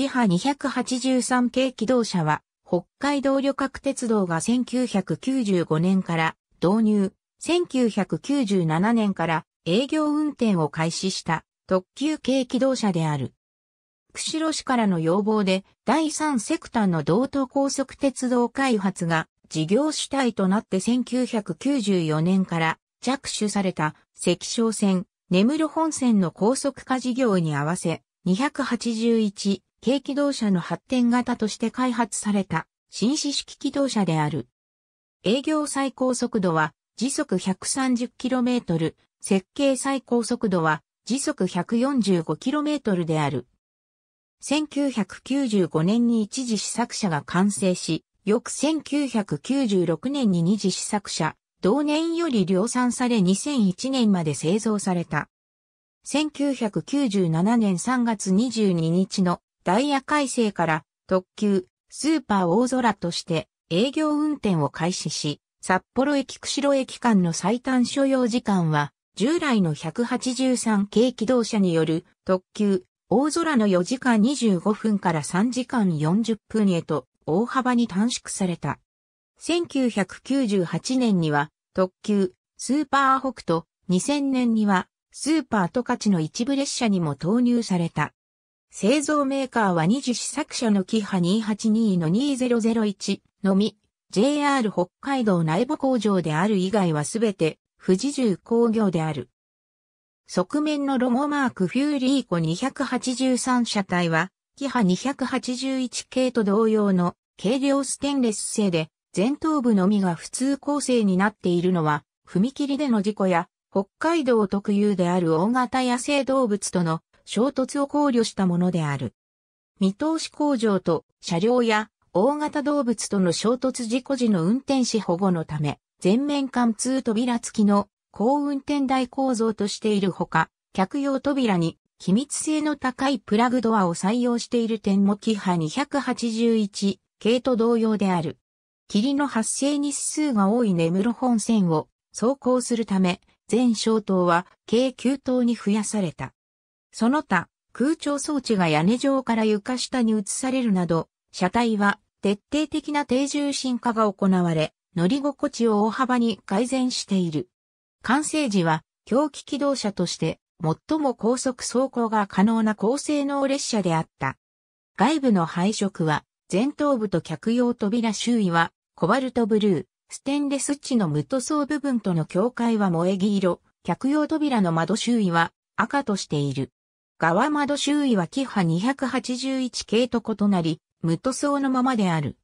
キハ283系機動車は、北海道旅客鉄道が1995年から導入、1997年から営業運転を開始した特急系機動車である。釧路市からの要望で第三セクターの道東高速鉄道開発が事業主体となって1994年から着手された関商線、根室本線の高速化事業に合わせ281軽機動車の発展型として開発された新式式機動車である。営業最高速度は時速 130km、設計最高速度は時速 145km である。1995年に一次試作車が完成し、翌1996年に二次試作車、同年より量産され2001年まで製造された。1997年3月22日のダイヤ改正から特急スーパー大空として営業運転を開始し、札幌駅釧路駅間の最短所要時間は従来の183系機動車による特急大空の4時間25分から3時間40分へと大幅に短縮された。1998年には特急スーパー北斗、2000年にはスーパートカチの一部列車にも投入された。製造メーカーは二次試作車のキハ282の2001のみ、JR 北海道内部工場である以外はすべて富士重工業である。側面のロゴマークフューリーコ283車体は、キハ281系と同様の軽量ステンレス製で、前頭部のみが普通構成になっているのは、踏切での事故や、北海道特有である大型野生動物との衝突を考慮したものである。見通し工場と車両や大型動物との衝突事故時の運転士保護のため、全面貫通扉付きの高運転台構造としているほか、客用扉に機密性の高いプラグドアを採用している点もキハ281系と同様である。霧の発生日数が多い根室本線を走行するため、全小灯は計9灯に増やされた。その他、空調装置が屋根上から床下に移されるなど、車体は徹底的な低重心化が行われ、乗り心地を大幅に改善している。完成時は狂気機動車として最も高速走行が可能な高性能列車であった。外部の配色は前頭部と客用扉周囲はコバルトブルー、ステンレス地の無塗装部分との境界は萌え木色、客用扉の窓周囲は赤としている。側窓周囲はキハ281系と異なり、無塗装のままである。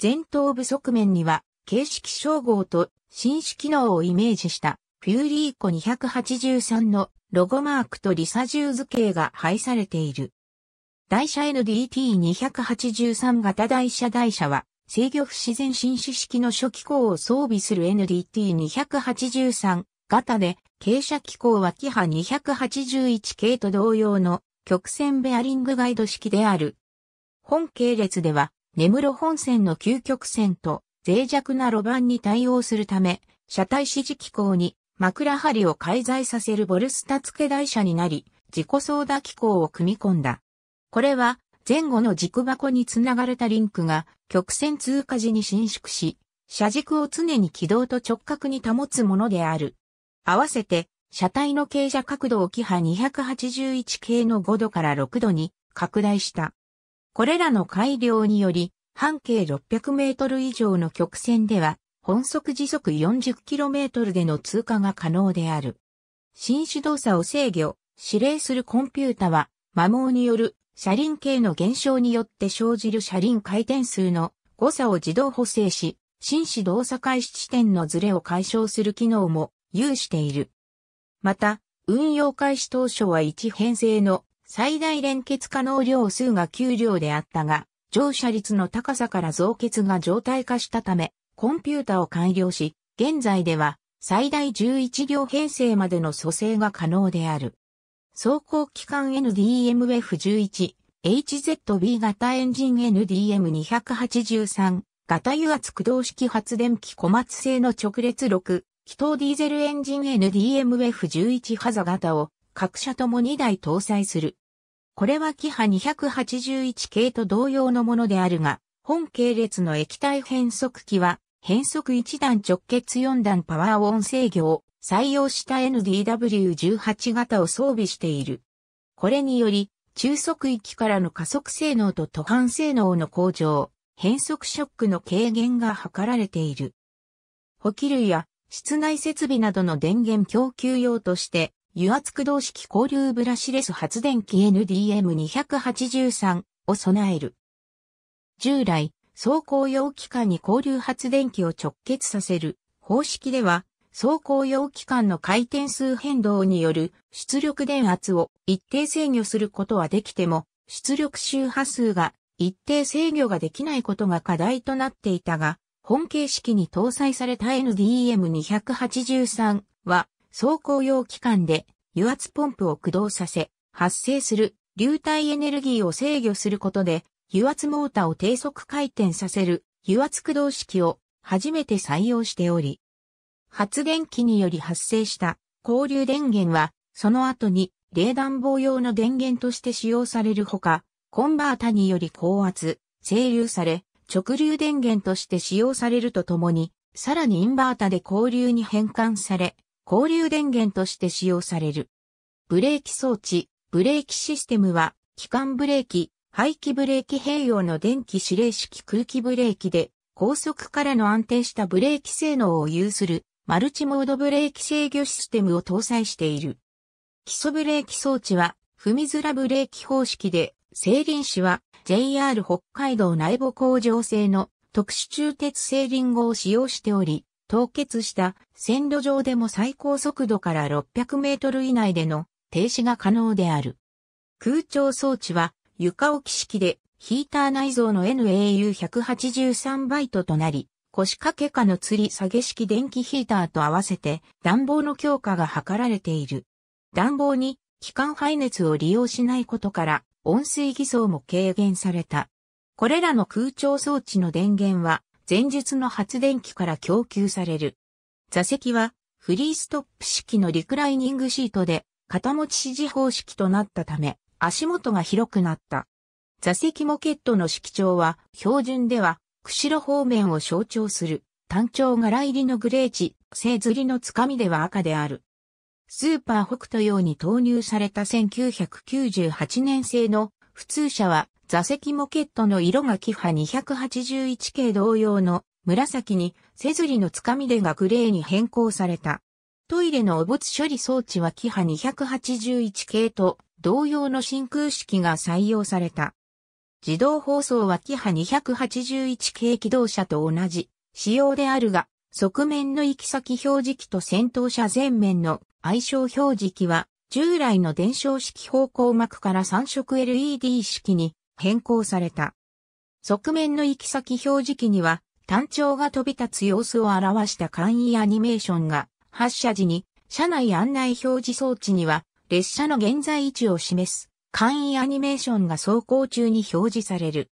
前頭部側面には形式称号と新種機能をイメージしたフューリーコ283のロゴマークとリサ銃図形が配されている。台車 NDT283 型台車台車は制御不自然新種式の初機構を装備する NDT283 型で、傾斜機構はキハ281系と同様の曲線ベアリングガイド式である。本系列では、根室本線の急曲線と脆弱な路盤に対応するため、車体指示機構に枕張りを介在させるボルスタ付け台車になり、自己操舵機構を組み込んだ。これは、前後の軸箱につながれたリンクが曲線通過時に伸縮し、車軸を常に軌道と直角に保つものである。合わせて、車体の傾斜角度をキハ281系の5度から6度に拡大した。これらの改良により、半径600メートル以上の曲線では、本速時速 40km での通過が可能である。新種動作を制御、指令するコンピュータは、摩耗による車輪径の減少によって生じる車輪回転数の誤差を自動補正し、新種動作開始地点のズレを解消する機能も有している。また、運用開始当初は1編成の最大連結可能量数が9両であったが、乗車率の高さから増結が常態化したため、コンピュータを改良し、現在では最大11両編成までの蘇生が可能である。走行機関 NDMF11、HZB 型エンジン NDM283、型油圧駆動式発電機小松製の直列6、気筒ディーゼルエンジン NDMF11 ハザ型を各社とも2台搭載する。これはキハ281系と同様のものであるが、本系列の液体変速機は、変速1段直結4段パワーオン制御を採用した NDW18 型を装備している。これにより、中速域からの加速性能と途半性能の向上、変速ショックの軽減が図られている。補給類や室内設備などの電源供給用として、油圧駆動式交流ブラシレス発電機 NDM283 を備える。従来、走行用機関に交流発電機を直結させる方式では、走行用機関の回転数変動による出力電圧を一定制御することはできても、出力周波数が一定制御ができないことが課題となっていたが、本形式に搭載された NDM283 は、走行用機関で油圧ポンプを駆動させ、発生する流体エネルギーを制御することで、油圧モーターを低速回転させる油圧駆動式を初めて採用しており、発電機により発生した交流電源は、その後に冷暖房用の電源として使用されるほか、コンバータにより高圧、整流され、直流電源として使用されるとともに、さらにインバータで交流に変換され、交流電源として使用される。ブレーキ装置、ブレーキシステムは、機関ブレーキ、排気ブレーキ併用の電気指令式空気ブレーキで、高速からの安定したブレーキ性能を有するマルチモードブレーキ制御システムを搭載している。基礎ブレーキ装置は、踏みづらブレーキ方式で、製輪子は JR 北海道内部工場製の特殊中鉄製輪後を使用しており、凍結した線路上でも最高速度から600メートル以内での停止が可能である。空調装置は床置き式でヒーター内蔵の NAU183 バイトとなり、腰掛け下の吊り下げ式電気ヒーターと合わせて暖房の強化が図られている。暖房に気管排熱を利用しないことから温水偽装も軽減された。これらの空調装置の電源は前述の発電機から供給される。座席はフリーストップ式のリクライニングシートで肩持ち指示方式となったため足元が広くなった。座席モケットの色調は標準では釧路方面を象徴する単調柄入りのグレーチ、製釣りのつかみでは赤である。スーパー北斗用に投入された1998年製の普通車は座席モケットの色がキハ281系同様の紫に、セズリのつかみでがグレーに変更された。トイレの汚物処理装置はキハ281系と同様の真空式が採用された。自動放送はキハ281系機動車と同じ仕様であるが、側面の行き先表示器と先頭車前面の相性表示器は、従来の電照式方向膜から3色 LED 式に変更された。側面の行き先表示器には、単調が飛び立つ様子を表した簡易アニメーションが、発車時に、車内案内表示装置には、列車の現在位置を示す簡易アニメーションが走行中に表示される。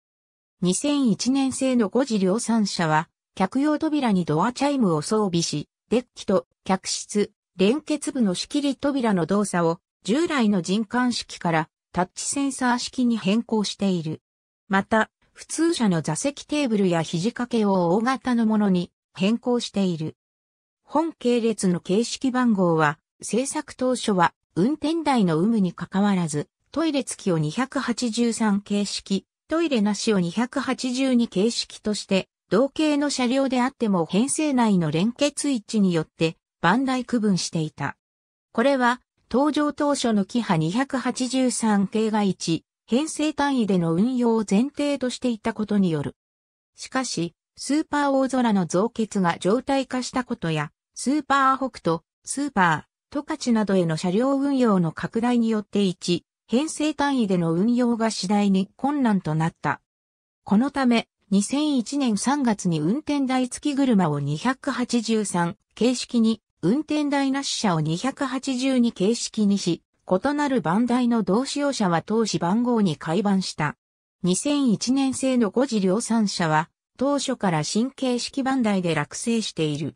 2001年製の5次量産車は、客用扉にドアチャイムを装備し、デッキと客室、連結部の仕切り扉の動作を従来の人感式からタッチセンサー式に変更している。また、普通車の座席テーブルや肘掛けを大型のものに変更している。本系列の形式番号は、製作当初は運転台の有無に関わらず、トイレ付きを283形式、トイレなしを282形式として、同型の車両であっても編成内の連結位置によって番台区分していた。これは、登場当初のキハ283系が1、編成単位での運用を前提としていたことによる。しかし、スーパー大空の増結が常態化したことや、スーパー北斗、スーパー、トカチなどへの車両運用の拡大によって1、編成単位での運用が次第に困難となった。このため、2001年3月に運転台付き車を283形式に、運転台なし車を282形式にし、異なる番台の同使用車は当時番号に改番した。2001年製の5次量産車は、当初から新形式番台で落成している。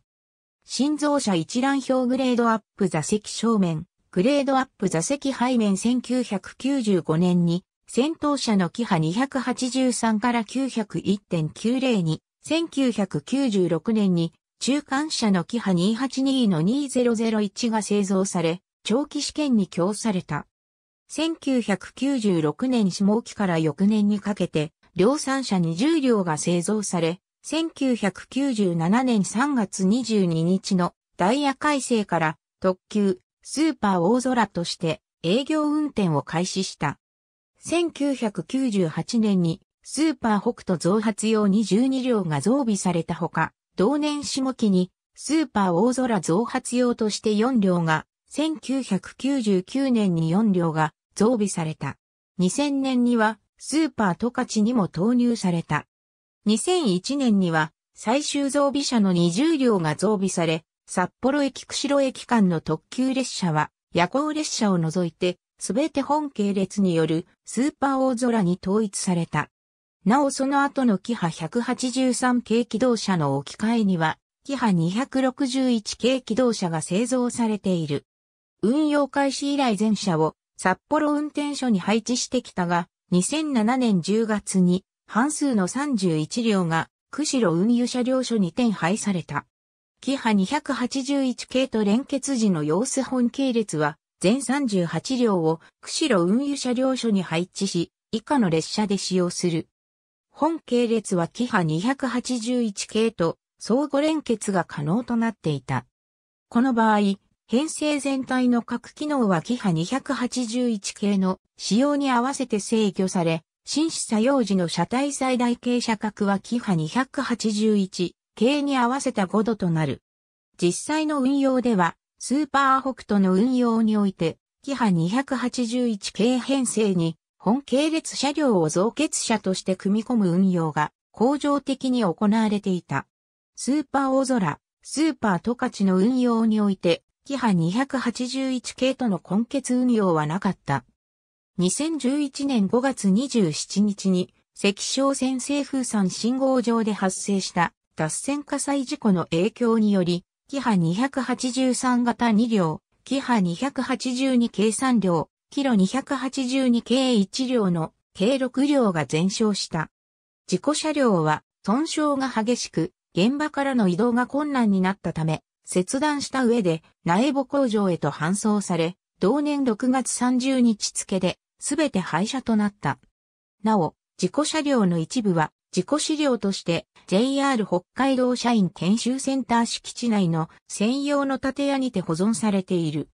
新造車一覧表グレードアップ座席正面、グレードアップ座席背面1995年に、戦闘車のキハ283から901.90に、1996年に、中間車のキハ282の2001が製造され、長期試験に供された。1996年下期から翌年にかけて、量産車20両が製造され、1997年3月22日のダイヤ改正から特急スーパー大空として営業運転を開始した。1998年にスーパー北斗増発用に12両が増備されたほか、同年下期にスーパー大空増発用として4両が、1999年に4両が増備された。2000年にはスーパートカチにも投入された。2001年には最終増備車の20両が増備され、札幌駅釧路駅間の特急列車は夜行列車を除いてすべて本系列によるスーパー大空に統一された。なおその後のキハ183系機動車の置き換えには、キハ261系機動車が製造されている。運用開始以来全車を札幌運転所に配置してきたが、2007年10月に半数の31両が釧路運輸車両所に転配された。キハ281系と連結時の様子本系列は全38両を釧路運輸車両所に配置し、以下の列車で使用する。本系列はキハ281系と相互連結が可能となっていた。この場合、編成全体の各機能はキハ281系の使用に合わせて制御され、新種作用時の車体最大傾斜角はキハ281系に合わせた5度となる。実際の運用では、スーパー北斗の運用において、キハ281系編成に本系列車両を増結車として組み込む運用が恒常的に行われていた。スーパー大空、スーパートカチの運用において、キハ281系との根結運用はなかった。2011年5月27日に、赤小線西風山信号上で発生した脱線火災事故の影響により、キハ283型2両、キハ282系3両、キロ282系1両の計6両が全焼した。事故車両は損傷が激しく、現場からの移動が困難になったため、切断した上で苗母工場へと搬送され、同年6月30日付で、すべて廃車となった。なお、事故車両の一部は自己資料として JR 北海道社員研修センター敷地内の専用の建屋にて保存されている。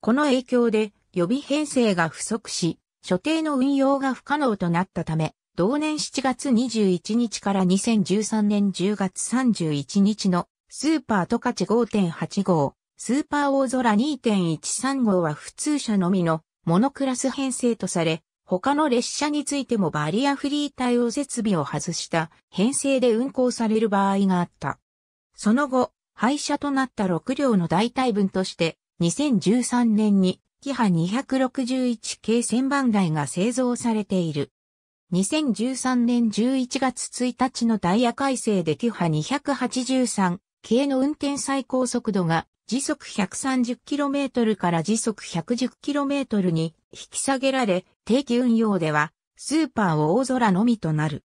この影響で予備編成が不足し、所定の運用が不可能となったため、同年7月21日から2013年10月31日のスーパートカチ5.8号、スーパー大空2.13号は普通車のみのモノクラス編成とされ、他の列車についてもバリアフリー対応設備を外した編成で運行される場合があった。その後、廃車となった6両の代替分として、2013年にキハ261系千番台が製造されている。2013年11月1日のダイヤ改正でキハ283系の運転最高速度が時速 130km から時速 110km に引き下げられ、定期運用では、スーパーを大空のみとなる。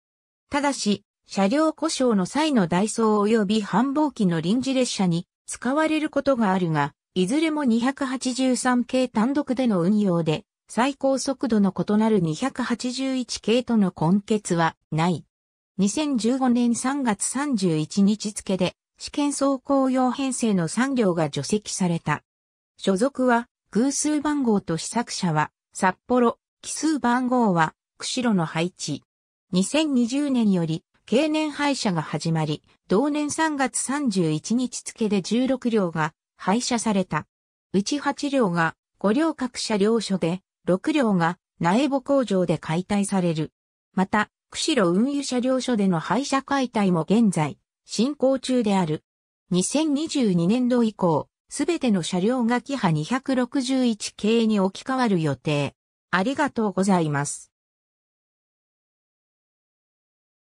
ただし、車両故障の際のダイソー及び繁忙期の臨時列車に使われることがあるが、いずれも283系単独での運用で、最高速度の異なる281系との根結はない。2015年3月31日付で試験走行用編成の3両が除籍された。所属は偶数番号と試作車は札幌、奇数番号は釧路の配置。2020年より経年廃車が始まり、同年3月31日付で16両が廃車された。うち8両が5両各車両所で、6両が苗母工場で解体される。また、釧路運輸車両所での廃車解体も現在、進行中である。2022年度以降、すべての車両がキハ261系に置き換わる予定。ありがとうございます。